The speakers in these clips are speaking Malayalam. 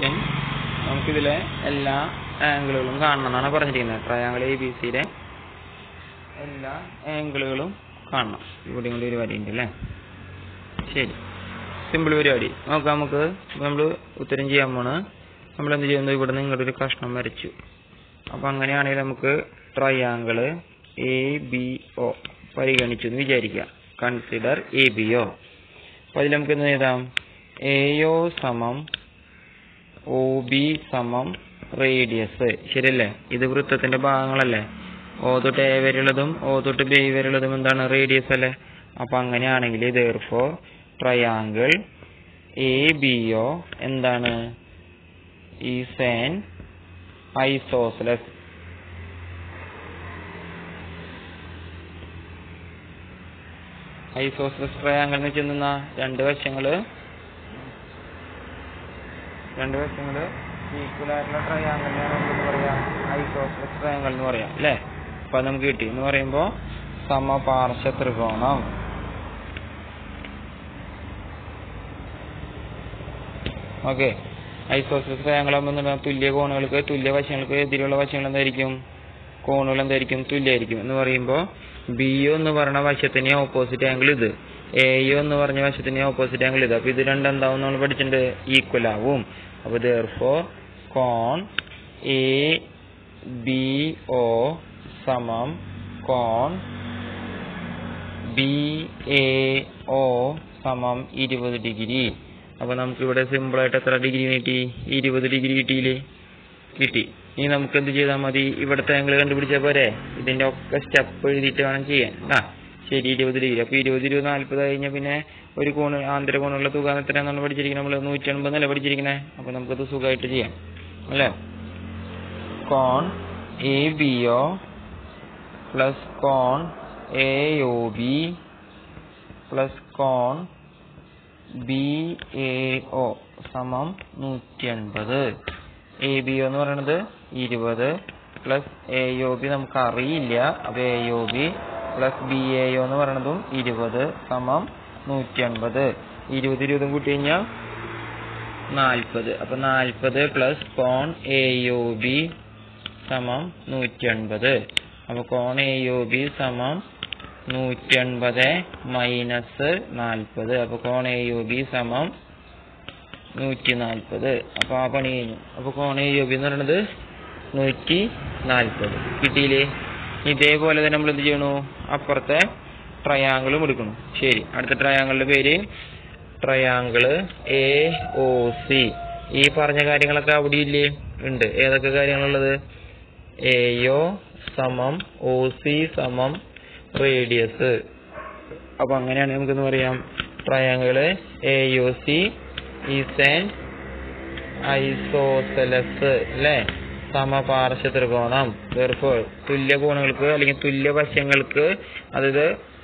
ദെൻ നമുക്കിതിലെ എല്ലാ ആംഗിളുകളും കാണണം എന്നാണ് പറഞ്ഞിരിക്കുന്നത് ട്രയാങ്കിൾ എ ബി സിയിലെ എല്ലാ ആംഗിളുകളും കാണണം. ഇവിടെ കൂടി ഒരു വരിയുണ്ട് അല്ലേ? ശരി. സിമ്പിൾ പരിപാടി. നോക്കാം നമുക്ക്. നമ്മൾ ഉത്തരം ചെയ്യാൻ പോണ്. നമ്മൾ എന്ത് ചെയ്യുന്നു? ഇവിടെ നിന്ന് ഇങ്ങോട്ടൊരു കഷ്ണം വരച്ചു. അപ്പൊ അങ്ങനെയാണെങ്കിൽ നമുക്ക് ട്രയാങ്കിൾ എ ബി ഒ പരിഗണിച്ചു എന്ന് വിചാരിക്കുക. കൺസിഡർ എ ബി ഒ അപ്പൊ അതിൽ നമുക്ക് എന്ത് എഴുതാം? എ ഒ സമം ഒ ബി സമം റേഡിയസ് ശരിയല്ലേ? ഇത് വൃത്തത്തിന്റെ ഭാഗങ്ങളല്ലേ? ഓ തൊട്ട് എ വരെയുള്ളതും ഓ തൊട്ട് ബി വരെയുള്ളതും എന്താണ് റേഡിയസ് അല്ലേ? അപ്പൊ അങ്ങനെയാണെങ്കിൽ therefore triangle A B O എന്താണ്? Is an isosceles. Isosceles triangle എന്ന് വെച്ചാൽ രണ്ട് വശങ്ങൾ രണ്ട് വശങ്ങൾ ഈക്വലായിട്ടുള്ള ട്രയാങ്കിളിനെയാണ് നമ്മൾ പറയാ? ഐസോസ്ലസ് ട്രയാങ്കിൾ എന്ന് പറയാം അല്ലേ? അപ്പൊ നമുക്ക് കിട്ടി. എന്ന് പറയുമ്പോ സമപാർശ്വ ത്രികോണം. ഓക്കെ ഐസോസ്ലസ് ട്രയാങ്കിൾ ആകുമ്പോൾ തുല്യ കോണുകൾക്ക് തുല്യ വശങ്ങൾക്ക് എതിരെയുള്ള വശങ്ങൾ എന്തായിരിക്കും? കോണുകൾ എന്തായിരിക്കും? തുല്യമായിരിക്കും. എന്ന് പറയുമ്പോൾ ബി എന്ന് പറയുന്ന വശത്തിന് ഓപ്പോസിറ്റ് ആംഗിൾ ഇത്. എ യു എന്ന് പറഞ്ഞ വശത്തിന് ഓപ്പോസിറ്റ് ആംഗിൾ ഇത്. അപ്പൊ ഇത് രണ്ടെന്താവും നമ്മൾ പഠിച്ചിട്ടുണ്ട്. ഈക്വൽ ആവും. അപ്പൊ ദർഫോ കോൺ എ ബി ഒ സമം കോൺ ബി എ ഒ സമം ഇരുപത് ഡിഗ്രി. അപ്പൊ നമുക്ക് ഇവിടെ സിമ്പിൾ ആയിട്ട് എത്ര ഡിഗ്രി കിട്ടി? ഇരുപത് ഡിഗ്രി കിട്ടിയില്ലേ? കിട്ടി. ഇനി നമുക്ക് എന്ത് ചെയ്താൽ മതി? ഇവിടുത്തെ ആംഗിൾ കണ്ടുപിടിച്ചാൽ പോരെ? ഇതിന്റെ ഒക്കെ സ്റ്റെപ്പ് എഴുതിയിട്ട് വേണം ചെയ്യാൻ. ആ. ശരി ഇരുപത് ഡിഗ്രി. അപ്പൊ ഇരുപത് ഇരുപത് നാല്പത് കഴിഞ്ഞാൽ പിന്നെ ഒരു കോണ് ആന്തര കോണുള്ള തുക എത്രയാണെന്നാണ് പഠിച്ചിരിക്കുന്നത് നമ്മൾ നൂറ്റി എൺപതല്ലേ പഠിച്ചിരിക്കുന്നത് അപ്പൊ നമുക്കത് സുഖമായിട്ട് ചെയ്യാം. അല്ലേ? കോൺ എ ബി ഒ പ്ലസ് കോൺ എ ഒ ബി പ്ലസ് കോൺ ബി എ ഒ സമം നൂറ്റി എൺപത് എ ബി ഒ എന്ന് പറയുന്നത് ഇരുപത്. പ്ലസ് എ ഒ ബി നമുക്ക് അറിയില്ല അപ്പൊ A O B plus B A എന്ന് പറയുന്നതും ഇരുപത് സമം നൂറ്റി അൻപത് ഇരുപത് ഇരുപതും കൂട്ടി കഴിഞ്ഞാൽ നാൽപ്പത്. അപ്പൊ നാൽപ്പത് പ്ലസ് കോൺ എ ഒ ബി സമം നൂറ്റി അൻപത് അപ്പൊ കോൺ എ ഒ ബി സമം നൂറ്റി അൻപത് മൈനസ് നാൽപ്പത്. അപ്പൊ കോൺ എ ഒ ബി സമം നൂറ്റി നാൽപ്പത് അപ്പൊ ആ പണി കഴിഞ്ഞു. അപ്പൊ കോൺ എ ഒ ബി എന്ന് പറയുന്നത് നൂറ്റി നാൽപ്പത് കിട്ടിയില്ലേ? ഇതേപോലെ തന്നെ നമ്മൾ എന്ത് ചെയ്യണു? അപ്പുറത്തെ ട്രയാങ്കിളും എടുക്കണം. ശരി. അടുത്ത ട്രയാങ്കിളിന്റെ പേര് ട്രയാങ്കിൾ എ ഒ സി ഈ പറഞ്ഞ കാര്യങ്ങളൊക്കെ അവിടെ ഇല്ലേ? ഉണ്ട്. ഏതൊക്കെ കാര്യങ്ങളുള്ളത്? എയോ സമം ഒ സി സമം റേഡിയസ് അപ്പൊ അങ്ങനെയാണ് നമുക്കെന്ന് പറയാം? Triangle A O C is an isosceles അല്ലേ? സമപാർശ്വ ത്രികോണം therefore തുല്യ കോണുകൾക്ക് അല്ലെങ്കിൽ തുല്യ വശങ്ങൾക്ക് അതായത്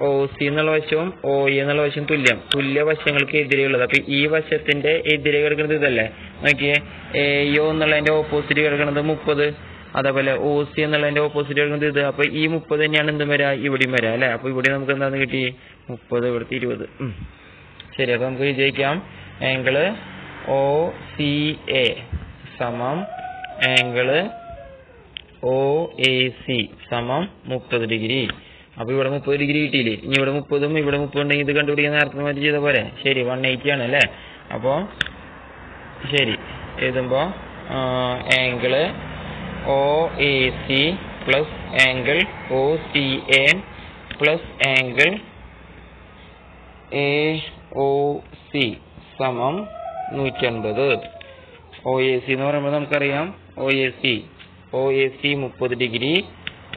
ഒ സി എന്നുള്ള വശവും ഒ ഇ എന്നുള്ള വശവും തുല്യം. തുല്യ വശങ്ങൾക്ക് എതിരെയുള്ളത്. അപ്പൊ ഈ വശത്തിന്റെ എതിരെ കിടക്കുന്നത് ഇതല്ലേ? നോക്കിയേ. എ എന്നുള്ളതിന്റെ ഓപ്പോസിറ്റ് കിടക്കുന്നത് മുപ്പത്. അതേപോലെ ഒ സി എന്നുള്ളതിന്റെ ഓപ്പോസിറ്റ് കിടക്കുന്നത് ഇത്. അപ്പൊ ഈ മുപ്പത് തന്നെയാണ് എന്തും വരാ? ഇവിടെയും വരാ അല്ലെ? അപ്പൊ ഇവിടെ നമുക്ക് എന്താന്ന് കിട്ടി? മുപ്പത് ഇവിടുത്തെ ഇരുപത്. ശരി അപ്പൊ നമുക്ക് വിജയിക്കാം. ആംഗിൾ ഒ സി എ സമം ആംഗിൾ ഒ എ സി സമം മുപ്പത് ഡിഗ്രി അപ്പൊ ഇവിടെ മുപ്പത് ഡിഗ്രി കിട്ടിയില്ലേ? ഇനി ഇവിടെ മുപ്പതും ഇവിടെ മുപ്പത് ഉണ്ടെങ്കിൽ ഇത് കണ്ടുപിടിക്കാൻ നേരത്തെ മാറ്റി ചെയ്ത പോലെ ശരി വൺ എയ്റ്റി ആണ് അല്ലേ? അപ്പോ ശരി എഴുതുമ്പോ angle O A C plus angle O C A plus angle A O C സമം നൂറ്റി അൻപത് ഒ എ സി എന്ന് പറയുമ്പോൾ നമുക്കറിയാം O A C O A C മുപ്പത് ഡിഗ്രി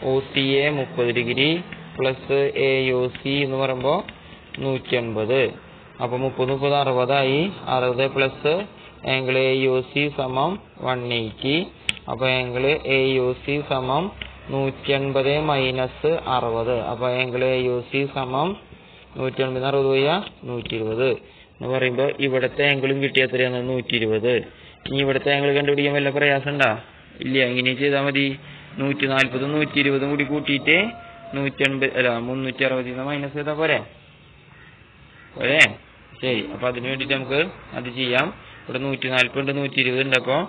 ഒ സി എ മുപ്പത് degree plus A O C എന്ന് പറയുമ്പോൾ നൂറ്റി അൻപത് അപ്പൊ മുപ്പത് മുപ്പത് അറുപതായി. അറുപത് plus angle A U C സമം വൺ എയ്റ്റി അപ്പൊ ആംഗിൾ എ യു സി സമം നൂറ്റി അൻപത് മൈനസ് അറുപത്. അപ്പൊ ആംഗിൾ എ യു സി സമം നൂറ്റി അൻപത് അറുപത് പോയ നൂറ്റി ഇരുപത് എന്ന് പറയുമ്പോൾ ഇവിടുത്തെ ആംഗിളും കിട്ടിയ എത്രയാണ്? നൂറ്റി ഇരുപത് ഇനി ഇവിടുത്തെ ആംഗിൾ കണ്ടുപിടിക്കാൻ വല്ല പ്രയാസം ഉണ്ടാ ഇല്ല ഇങ്ങനെ ചെയ്താൽ മതി. നൂറ്റി നാൽപ്പതും നൂറ്റി ഇരുപതും കൂടി കൂട്ടിയിട്ട് നൂറ്റി അൻപത് അല്ല മുന്നൂറ്റി അറുപത് മൈനസ് ചെയ്താൽ പോരെ? പോരെ? ശരി അപ്പൊ അതിന് വേണ്ടിട്ട് നമുക്ക് അത് ചെയ്യാം. ഇവിടെ നൂറ്റി നാൽപ്പത് ഉണ്ട് നൂറ്റി ഇരുപത് ഉണ്ട് അപ്പോൾ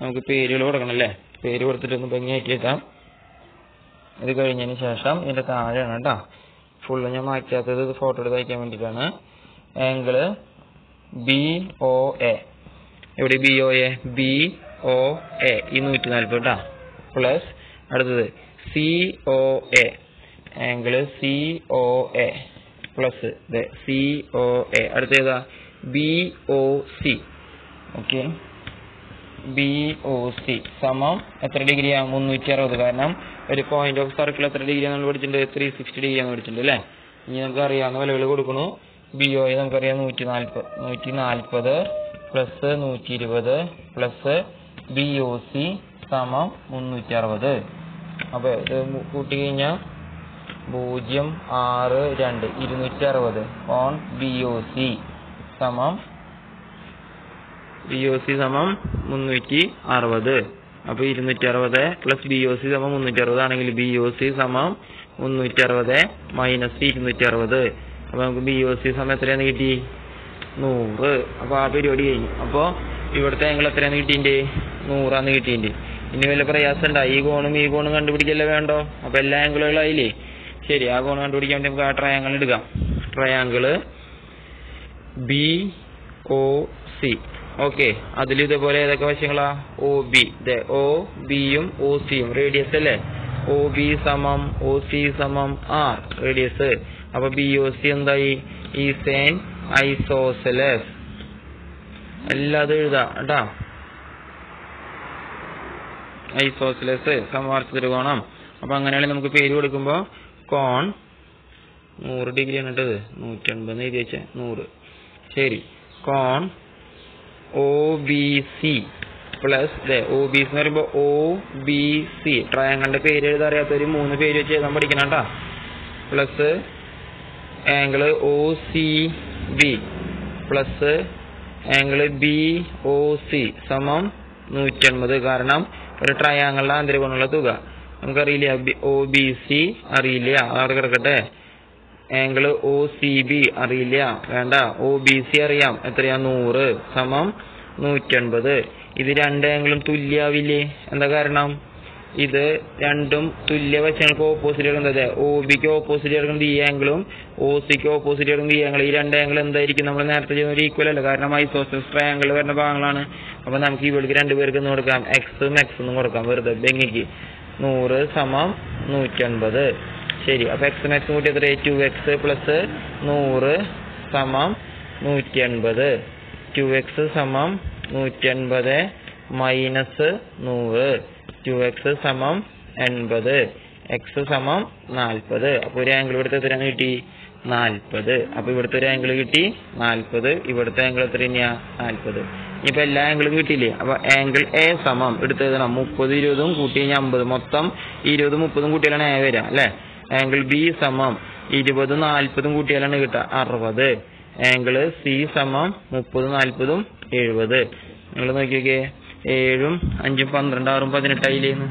നമുക്ക് പേരുകൾ കൊടുക്കണം അല്ലേ? പേര് കൊടുത്തിട്ടൊന്ന് ഭംഗിയായിട്ട് എഴുതാം. ഇത് കഴിഞ്ഞതിന് ശേഷം ഇതിന്റെ താഴെയാണ് കേട്ടോ. ഫുള്ള് ഞാൻ മാറ്റാത്തത് ഇത് ഫോട്ടോ എടുത്ത് അയക്കാൻ വേണ്ടിയിട്ടാണ്. ആംഗിൾ ബി ഒ എ എവിടെ? B O A B O A ഈ നൂറ്റി നാൽപ്പത് കേട്ടോ പ്ലസ് അടുത്തത് C O A angle C O A plus C O A അടുത്ത ഏതാ B O C okay B O C സമം എത്ര ഡിഗ്രിയാണ് മുന്നൂറ്റി അറുപത് കാരണം ഒരു പോയിന്റ് ഓഫ് സർക്കിൾ എത്ര ഡിഗ്രി നമ്മൾ പഠിച്ചിട്ടുണ്ട്? ത്രീ സിക്സ്റ്റി ഡിഗ്രി ആണ് പഠിച്ചിട്ടുണ്ട് അല്ലേ? ഇനി നമുക്ക് അറിയാവുന്ന വിലകൾ കൊടുക്കണു. ബി ഒ എ നമുക്കറിയാം നൂറ്റി നാൽപ്പത് നൂറ്റി നാൽപ്പത് പ്ലസ് നൂറ്റി ഇരുപത് പ്ലസ് ബി ഒ സി സമം മുന്നൂറ്റി അറുപത് അപ്പൊ ഇത് കൂട്ടി കഴിഞ്ഞാൽ പൂജ്യം ആറ് രണ്ട് ഇരുന്നൂറ്റി അറുപത് ഓൺ ബി ഒ സി സമം ബി ഒ സി സമം മുന്നൂറ്റി അറുപത് അപ്പൊ ഇരുന്നൂറ്റി അറുപത് പ്ലസ് ബി ഒ സി സമം മുന്നൂറ്റി അറുപത് ആണെങ്കിൽ ബി ഒ സി സമം മുന്നൂറ്റി അറുപത് മൈനസ് ഇരുന്നൂറ്റി അറുപത് അപ്പൊ നമുക്ക് ബി ഒ സി സമയം എത്രയാണ് കിട്ടി? നൂറ്. അപ്പൊ ആ പരിപാടി കഴിഞ്ഞു. അപ്പോൾ ഇവിടുത്തെ ആംഗിൾ എത്രയാന്ന് കിട്ടിയിന്റെ? നൂറാന്ന് കിട്ടിയിന്റെ. ഇനി വല്ല പ്രയാസം ഉണ്ടാ? ഈ കോണും ഈ കോണും കണ്ടുപിടിക്കല്ലേ വേണ്ടോ? അപ്പൊ എല്ലാ ആംഗിളുകളും ആയില്ലേ? ശരി ആ കോൺ കണ്ടുപിടിക്കാൻ വേണ്ടി നമുക്ക് ആ ട്രയാങ്കിൾ എടുക്കാം. Triangle B O C okay അതിൽ ഇതേപോലെ ഏതൊക്കെ വശങ്ങളാ? ഒ ബി ഒ ബിയും ഒ സിയും റേഡിയസ് അല്ലേ? ഒ ബി സമം ഒ സി സമം ആർ റേഡിയസ് അപ്പൊ ബി ഒ സി എന്തായി? ഈസേൻ ഐസോസെലസ്. എല്ലാതും എഴുതാം കേട്ടാ. ഐസോസെലസ് സമവാർത്ത ത്രികോണം. അപ്പൊ അങ്ങനെയാണെങ്കിൽ നമുക്ക് പേര് കൊടുക്കുമ്പോ കോൺ നൂറ് ഡിഗ്രി ആണ് കേട്ടത്. നൂറ്റി അൻപത് എഴുതി വെച്ചേ നൂറ്. ശരി. കോൺ O B C plus O B C എന്ന് പറയുമ്പോൾ ഒ ബി സി ട്രയാങ്കിളിന്റെ പേര് എഴുതാൻ അറിയാത്തവര് മൂന്ന് പേര് വെച്ച് എഴുതാൻ പഠിക്കണം കേട്ടാ. Plus angle O C B plus angle B O C സമം നൂറ്റി അൻപത് കാരണം ഒരു ട്രയാങ്കിളിന്റെ ആന്തരികമുള്ള തുക. നമുക്കറിയില്ല ഒ ബി സി അറിയില്ല. അവിടെ കിടക്കട്ടെ? ആംഗിൾ ഒ സി ബി അറിയില്ല. വേണ്ട. ഒ ബി സി അറിയാം. എത്രയാ? നൂറ്. സമം നൂറ്റൻപത്. ഇത് രണ്ട് ആംഗിളും തുല്യാവില്ലേ? എന്താ കാരണം? ഇത് രണ്ടും തുല്യ വശങ്ങൾക്ക് ഓപ്പോസിറ്റ് എടുക്കുന്നത് ഒ ബിക്ക് ഓപ്പോസിറ്റ് എടുക്കുന്നത് ഈ ആംഗിളും ഒ സിക്ക് ഓപ്പോസിറ്റ് എടുക്കുന്നത് ഈ ആംഗിൾ ഈ രണ്ട് ആംഗിൾ എന്തായിരിക്കും? നമ്മൾ നേരത്തെ ചെയ്യുന്ന ഒരു ഈക്വൽ അല്ല? കാരണം ഐസോസസ് ട്രയാംഗിൾ വരുന്ന ഭാഗങ്ങളാണ്. അപ്പൊ നമുക്ക് ഇവർക്ക് രണ്ടുപേർക്ക് ഒന്ന് കൊടുക്കാം. എക്സും എക്സും കൊടുക്കാം വെറുതെ. ബെങ്ങിക്ക് നൂറ് സമം നൂറ്റൻപത്. ശരി. അപ്പൊ എക്സ് എക്സ് കൂട്ടി എത്ര? ടു എക്സ് പ്ലസ് നൂറ് സമം നൂറ്റി അൻപത് ടു എക്സ് സമം നൂറ്റി അൻപത് മൈനസ് നൂറ്. ടു എക്സ് സമം എൺപത്. എക്സ് സമം നാൽപ്പത്. അപ്പൊ ഒരു ആംഗിൾ ഇവിടുത്തെ എത്രയാണ് കിട്ടി? നാൽപ്പത്. അപ്പൊ ഇവിടുത്തെ ഒരു ആംഗിൾ കിട്ടി നാൽപ്പത്. ഇവിടുത്തെ ആംഗിൾ എത്ര തന്നെയാ നാൽപ്പത്. ഇനിയിപ്പോ എല്ലാ ആംഗിളും കിട്ടിയില്ലേ? അപ്പൊ ആംഗിൾ എ സമം എടുത്ത് എഴുതണം. മുപ്പത് ഇരുപതും കൂട്ടി കഴിഞ്ഞാൽ അമ്പത്. മൊത്തം ഇരുപതും മുപ്പതും കൂട്ടിയാലാണ് എ വരിക അല്ലെ? ആംഗിൾ ബി സമം ഇരുപതും നാൽപ്പതും കൂട്ടിയാലാണ് കിട്ടുക അറുപത്. ആംഗിൾ സി സമം മുപ്പതും നാൽപ്പതും എഴുപത്. നിങ്ങൾ നോക്കിയൊക്കെ ഏഴും അഞ്ചും പന്ത്രണ്ട് ആറും പതിനെട്ടായില്ലേന്ന്